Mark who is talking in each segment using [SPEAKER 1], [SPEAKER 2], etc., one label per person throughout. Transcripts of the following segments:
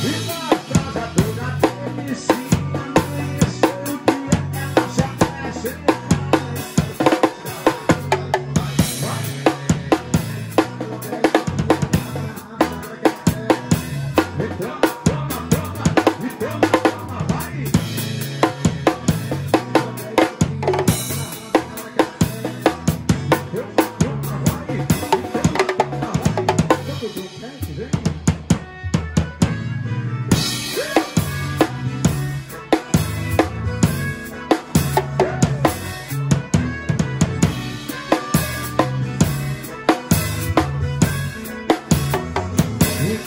[SPEAKER 1] E na casa do Natal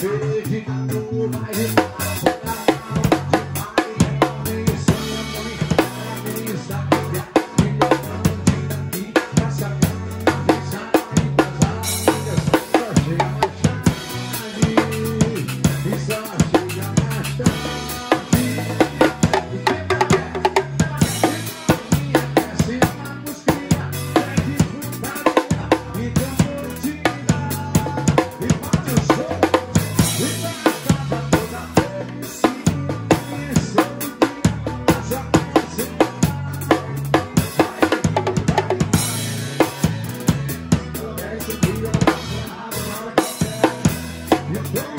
[SPEAKER 1] Hey, he can do my head. Yeah.